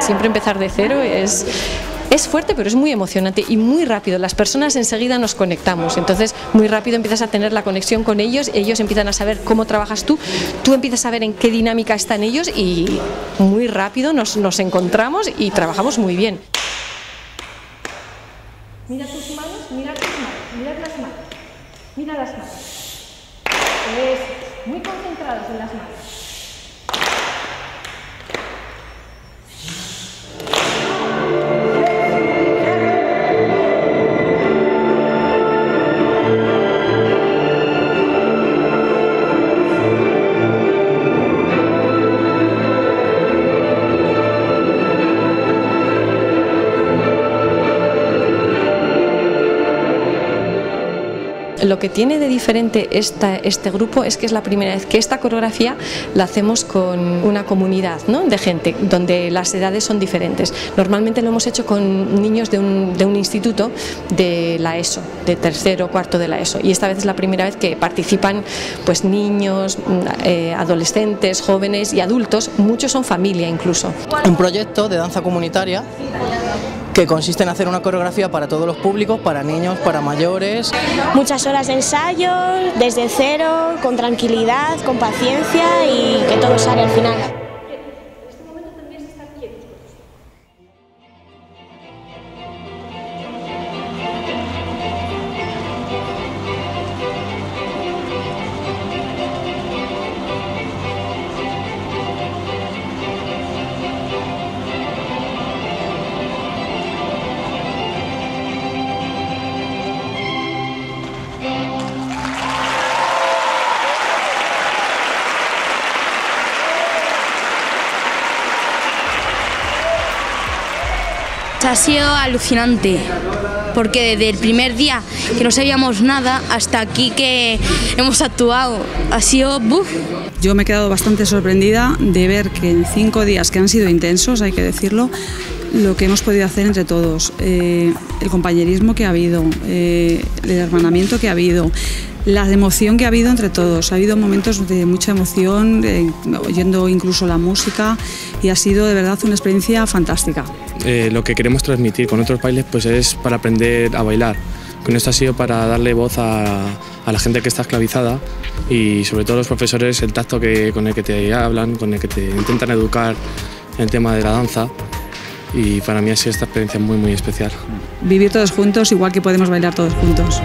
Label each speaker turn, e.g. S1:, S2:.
S1: Siempre empezar de cero es, es fuerte, pero es muy emocionante y muy rápido. Las personas enseguida nos conectamos, entonces muy rápido empiezas a tener la conexión con ellos, ellos empiezan a saber cómo trabajas tú, tú empiezas a ver en qué dinámica están ellos y muy rápido nos, nos encontramos y trabajamos muy bien. Mira tus manos, mira tus manos, mira las manos, mira las manos. Muy concentrados en las manos. Lo que tiene de diferente este grupo es que es la primera vez que esta coreografía la hacemos con una comunidad ¿no? de gente, donde las edades son diferentes. Normalmente lo hemos hecho con niños de un, instituto de la ESO, de tercero o cuarto de la ESO, y esta vez es la primera vez que participan pues, niños, eh, adolescentes, jóvenes y adultos, muchos son familia incluso.
S2: Un proyecto de danza comunitaria que consiste en hacer una coreografía para todos los públicos, para niños, para mayores.
S3: Muchas horas de ensayo, desde cero, con tranquilidad, con paciencia y que todo sale al final.
S4: Ha sido alucinante, porque desde el primer día que no sabíamos nada hasta aquí que hemos actuado, ha sido ¡buf!
S5: Yo me he quedado bastante sorprendida de ver que en cinco días que han sido intensos, hay que decirlo, lo que hemos podido hacer entre todos, eh, el compañerismo que ha habido, eh, el hermanamiento que ha habido, la emoción que ha habido entre todos. Ha habido momentos de mucha emoción, eh, oyendo incluso la música y ha sido de verdad una experiencia fantástica.
S6: Eh, lo que queremos transmitir con otros bailes pues es para aprender a bailar. Con esto ha sido para darle voz a, a la gente que está esclavizada y sobre todo los profesores el tacto que, con el que te hablan, con el que te intentan educar en el tema de la danza y para mí ha sido esta experiencia muy muy especial.
S5: Vivir todos juntos igual que podemos bailar todos juntos.